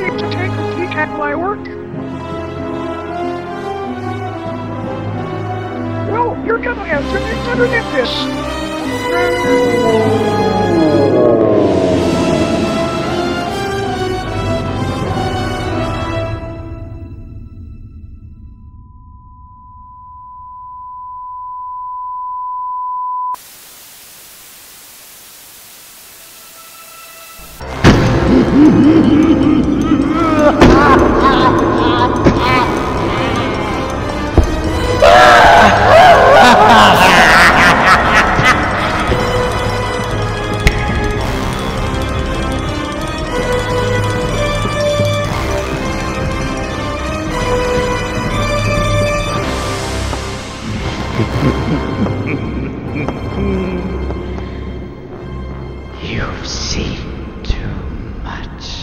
like to take a peek at my work? Well, you're gonna answer to better than this. Mm-hmm. You've seen too much.